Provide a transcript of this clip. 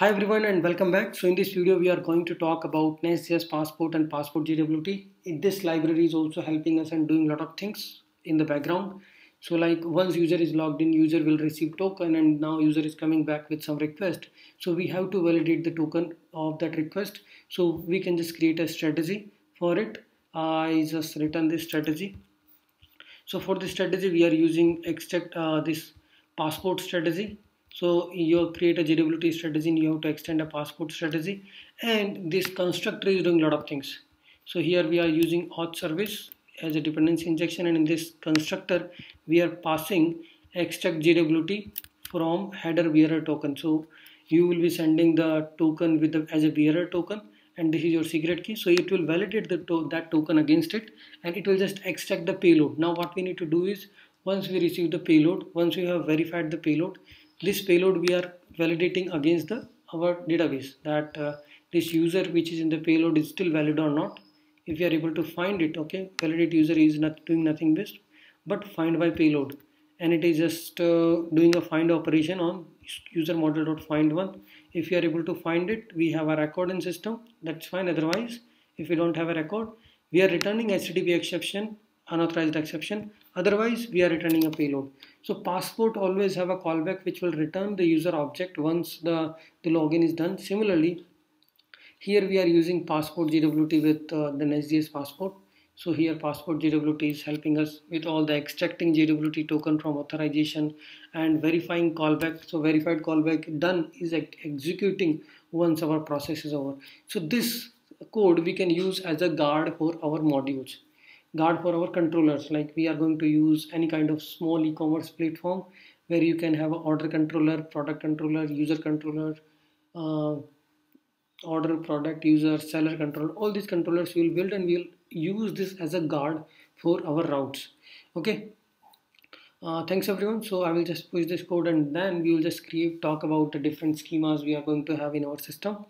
Hi everyone and welcome back. So in this video we are going to talk about Nest.js Passport and Passport JWT. This library is also helping us and doing a lot of things in the background. So like once user is logged in, user will receive token and now user is coming back with some request. So we have to validate the token of that request. So we can just create a strategy for it. I just written this strategy. So for this strategy we are using extract uh, this passport strategy so you create a JWT strategy and you have to extend a passport strategy and this constructor is doing a lot of things. So here we are using auth service as a dependency injection and in this constructor we are passing extract JWT from header bearer token. So you will be sending the token with the, as a bearer token and this is your secret key so it will validate the to that token against it and it will just extract the payload now what we need to do is once we receive the payload once we have verified the payload this payload we are validating against the our database that uh, this user which is in the payload is still valid or not. If you are able to find it okay validate user is not doing nothing best but find by payload. And it is just uh, doing a find operation on user model dot find one. If you are able to find it we have a record in system. That's fine. Otherwise if we don't have a record we are returning http exception unauthorized exception. Otherwise we are returning a payload. So passport always have a callback which will return the user object once the, the login is done. Similarly here we are using passport JWT with uh, the Nest.js passport. So here passport JWT is helping us with all the extracting JWT token from authorization and verifying callback. So verified callback done is executing once our process is over. So this code we can use as a guard for our modules guard for our controllers. Like we are going to use any kind of small e-commerce platform where you can have order controller product controller user controller uh, order product user seller controller. All these controllers we will build and we will use this as a guard for our routes. Okay? Uh, thanks everyone. So i will just push this code and then we will just create talk about the different schemas we are going to have in our system